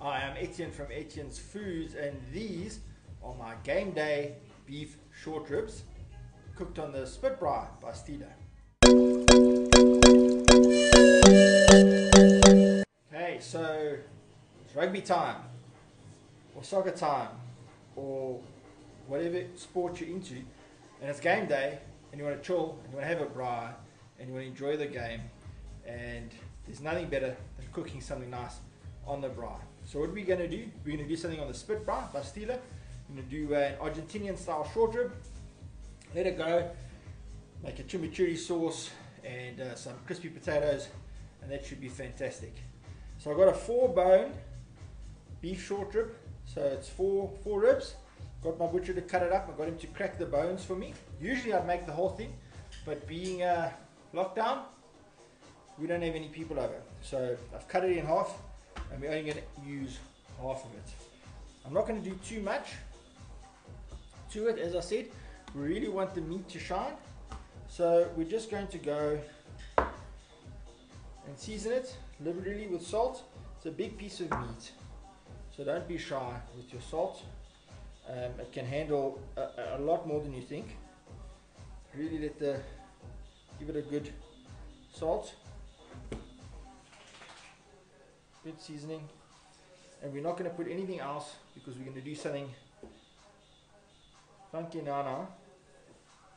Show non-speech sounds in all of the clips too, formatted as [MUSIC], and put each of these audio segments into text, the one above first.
I am Ettienne from Etienne's Foods, and these are my game day beef short ribs cooked on the spit braai by Steelle. Okay, so it's rugby time, or soccer time, or whatever sport you're into, and it's game day, and you want to chill, and you want to have a braai, and you want to enjoy the game, and there's nothing better than cooking something nice on the braai. So what we going to do? We're going to do something on the spit braai by Steelle. We're going to do an Argentinian style short rib. Let it go. Make a chimichurri sauce and uh, some crispy potatoes and that should be fantastic. So I've got a four bone beef short rib. So it's four, four ribs. Got my butcher to cut it up. I got him to crack the bones for me. Usually I'd make the whole thing, but being uh, locked down, we don't have any people over. So I've cut it in half and we're only going to use half of it. I'm not going to do too much. To it as I said we really want the meat to shine. So we're just going to go and season it liberally with salt. It's a big piece of meat. So don't be shy with your salt. Um, it can handle a, a lot more than you think. Really let the give it a good salt good seasoning. And we're not going to put anything else because we're going to do something funky nana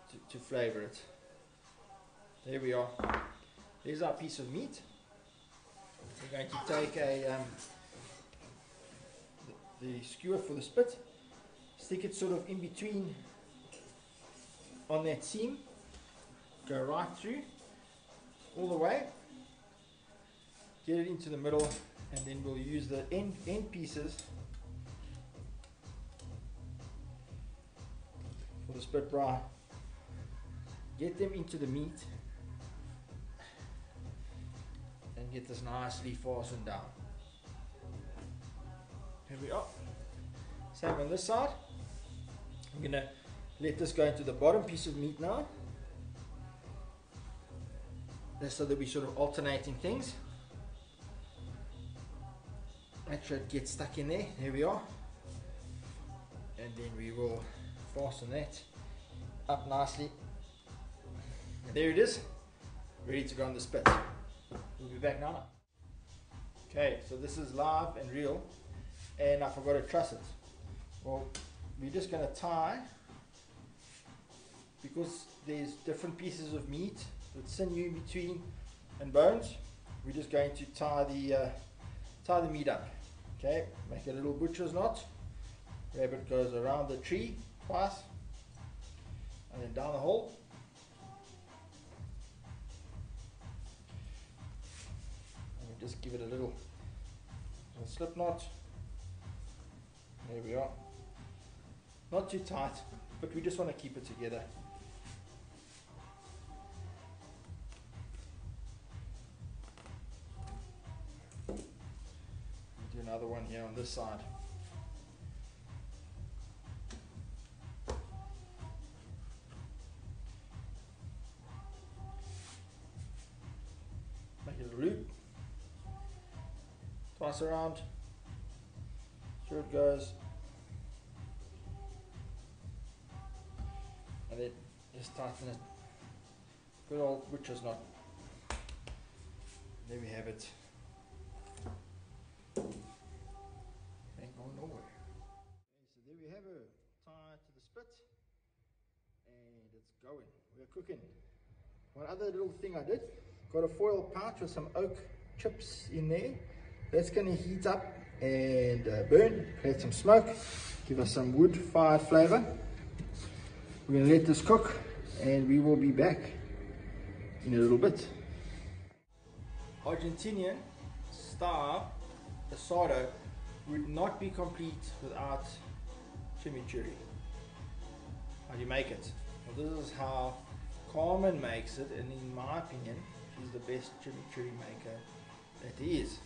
to, to flavor it. There we are. There's our piece of meat. We're going to take a um, the, the skewer for the spit stick it sort of in between on that seam go right through all the way get it into the middle and then we'll use the end, end pieces for the spit braai get them into the meat and get this nicely fastened down. Here we are. Same on this side. I'm gonna let this go into the bottom piece of meat now. So that we sort of alternating things it gets stuck in there. Here we are. And then we will fasten that up nicely. And there it is. Ready to go on the spit we'll be back now. Okay so this is live and real. And I forgot to truss it. Well we're just going to tie because there's different pieces of meat with sinew in between and bones. We're just going to tie the uh, tie the meat up Okay, make a little butcher's knot. Rabbit goes around the tree twice and then down the hole. And just give it a little, little slip knot. There we are. Not too tight, but we just want to keep it together. This side. Make a loop. Toss around. Sure it goes. And then just tighten it. Good old butcher's knot. There we have it. Going. We're cooking. One other little thing I did, got a foil pouch with some oak chips in there. That's going to heat up and uh, burn, create some smoke, give us some wood fired flavor. We're going to let this cook and we will be back in a little bit. Argentinian style asado would not be complete without chimichurri. How do you make it? Well, this is how Carmen makes it, and in my opinion, she's the best chimichurri maker that is.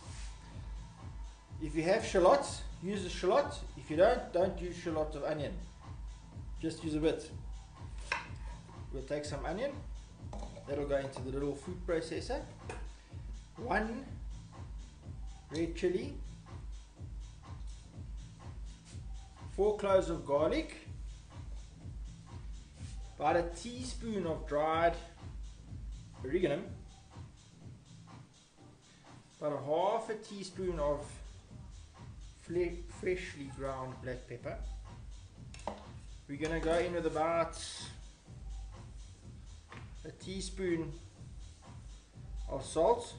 If you have shallots, use a shallot. If you don't, don't use shallots of onion. Just use a bit. We'll take some onion. That'll go into the little food processor. One red chili. Four cloves of garlic, about a teaspoon of dried oregano, about a half a teaspoon of freshly ground black pepper. We're going to go in with about a teaspoon of salt.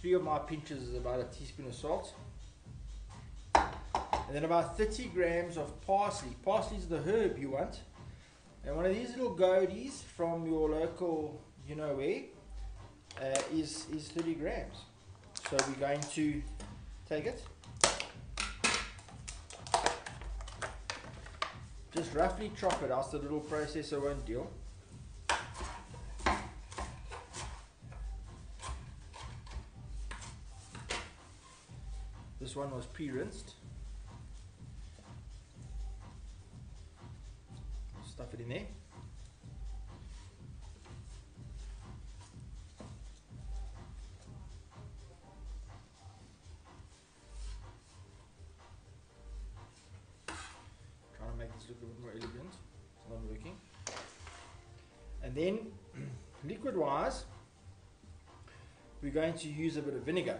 Three of my pinches is about a teaspoon of salt. And then about 30 grams of parsley. Parsley is the herb you want. And one of these little goodies from your local, you know where, uh, is, is 30 grams. So we're going to take it. Just roughly chop it, else the little processor won't deal. This one was pre-rinsed. There. Trying to make this look a bit more elegant. It's not working. And then, [CLEARS THROAT] liquid wise, we're going to use a bit of vinegar.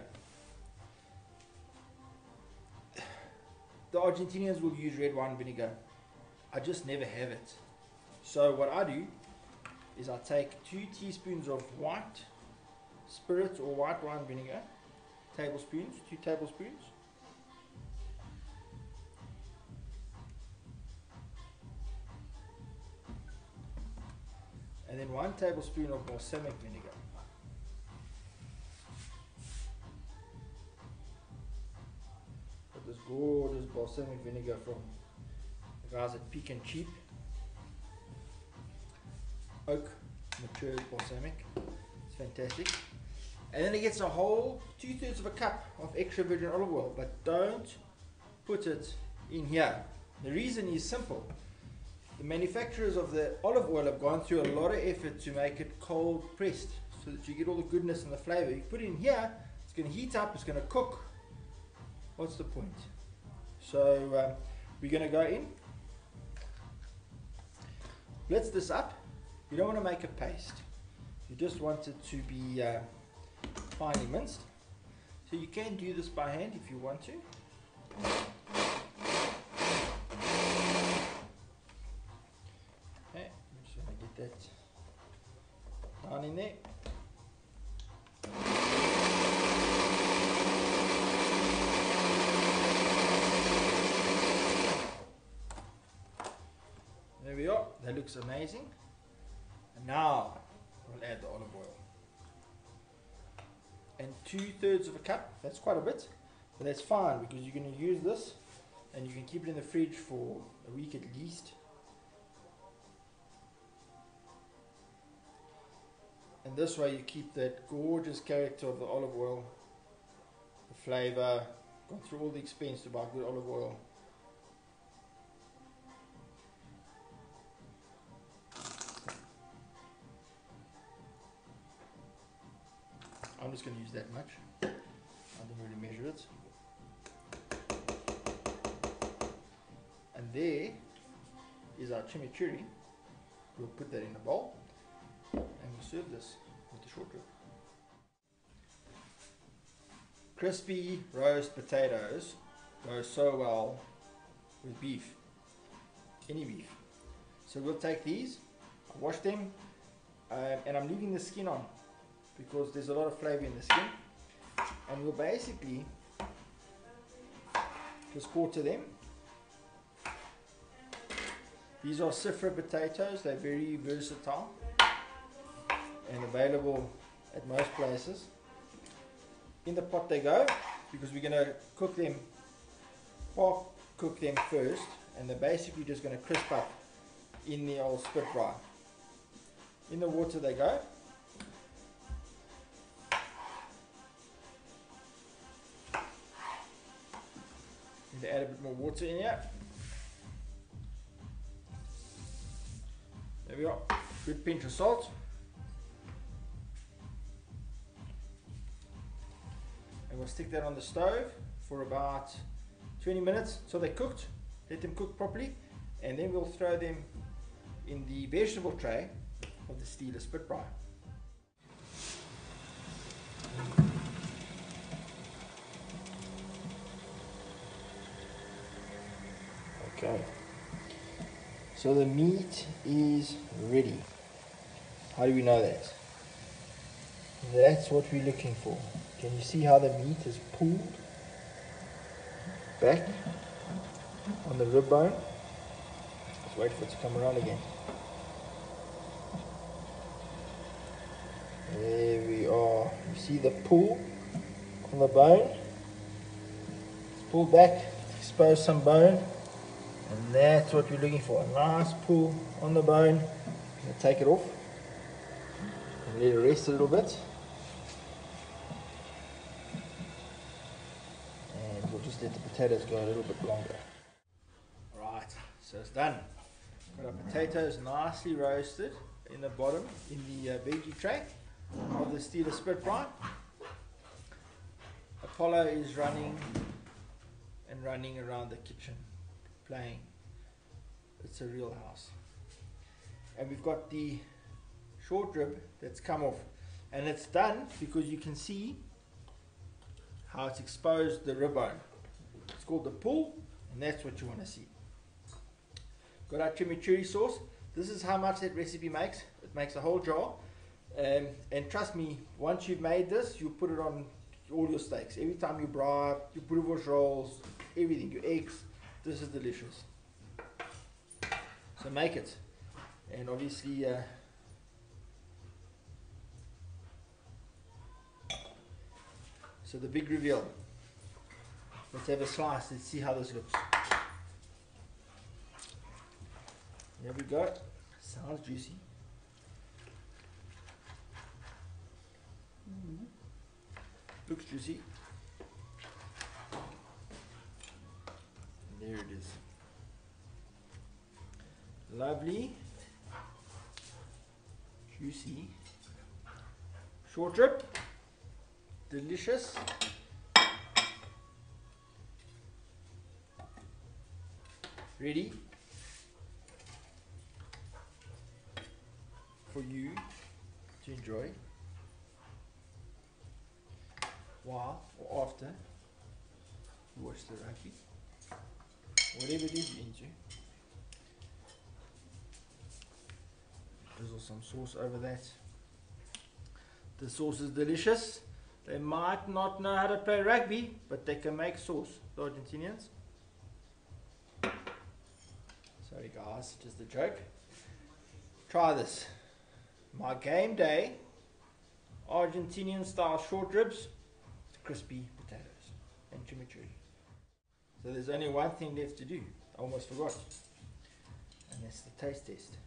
[SIGHS] The Argentinians will use red wine vinegar. I just never have it. So what I do is I take two teaspoons of white spirits or white wine vinegar, tablespoons, two tablespoons. And then one tablespoon of balsamic vinegar. Got this gorgeous balsamic vinegar from the guys at Peak and Cheap. Oak matured balsamic. It's fantastic. And then it gets a whole two thirds of a cup of extra virgin olive oil, but don't put it in here. The reason is simple. The manufacturers of the olive oil have gone through a lot of effort to make it cold pressed so that you get all the goodness and the flavor. You put it in here, it's going to heat up, it's going to cook. What's the point? So um, we're going to go in, blitz this up. You don't want to make a paste. You just want it to be uh, finely minced. So you can do this by hand if you want to. Okay, I'm just going to get that down in there. There we are. That looks amazing. And now we'll add the olive oil. And two thirds of a cup. That's quite a bit, but that's fine because you're going to use this, and you can keep it in the fridge for a week at least. And this way you keep that gorgeous character of the olive oil, the flavor. Gone through all the expense to buy good olive oil. Just going to use that much. I didn't really measure it. And there is our chimichurri. We'll put that in a bowl and we'll serve this with the short rib. Crispy roast potatoes go so well with beef, any beef. So we'll take these, wash them, um, and I'm leaving the skin on because there's a lot of flavor in the skin. And we'll basically just quarter them. These are Sifra potatoes, they're very versatile and available at most places. In the pot they go because we're going to cook them, or cook them first and they're basically just going to crisp up in the old spit braai. In the water they go. Need to add a bit more water in here. There we go. Good pinch of salt. And we'll stick that on the stove for about 20 minutes so they're cooked. Let them cook properly, and then we'll throw them in the vegetable tray of the Steelle spit braai. Okay. So the meat is ready. How do we know that? That's what we're looking for. Can you see how the meat is pulled back on the rib bone? Let's wait for it to come around again. There we are. You see the pull on the bone? Let's pull back, expose some bone. And that's what we're looking for. A nice pull on the bone. take it off. And let it rest a little bit. And we'll just let the potatoes go a little bit longer. Right, so it's done. Got our potatoes nicely roasted in the bottom in the uh, veggie tray of the Steelle spit braai. Apollo is running and running around the kitchen playing. It's a real house. And we've got the short rib that's come off. And it's done because you can see how it's exposed the rib bone. It's called the pull, and that's what you want to see. Got our chimichurri sauce. This is how much that recipe makes. It makes a whole jar. Um, and trust me, once you've made this, you put it on all your steaks. Every time you braai, your boerewors rolls, everything, your eggs, this is delicious. So make it. And obviously, uh, so the big reveal. Let's have a slice. Let's see how this looks. There we go. Sounds juicy. Mm -hmm. Looks juicy. There it is. Lovely. Juicy. Short rib. Delicious. Ready for you to enjoy while or after you watch the rugby whatever it is you're into. Drizzle some sauce over that. The sauce is delicious. They might not know how to play rugby, but they can make sauce, the Argentinians. Sorry guys, just a joke. Try this. My game day Argentinian style short ribs, crispy potatoes and chimichurri. So there's only one thing left to do. I almost forgot. And that's the taste test.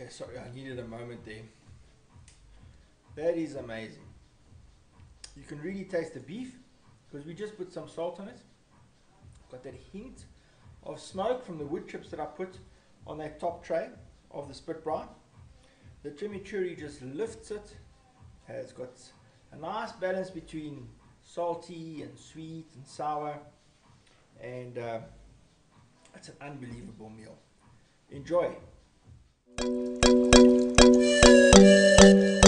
Okay, sorry, I needed a moment there. That is amazing. You can really taste the beef because we just put some salt on it. Got that hint of smoke from the wood chips that I put on that top tray of the spit braai. The chimichurri just lifts it. Has got a nice balance between salty and sweet and sour. And uh, it's an unbelievable meal. Enjoy. Thank you.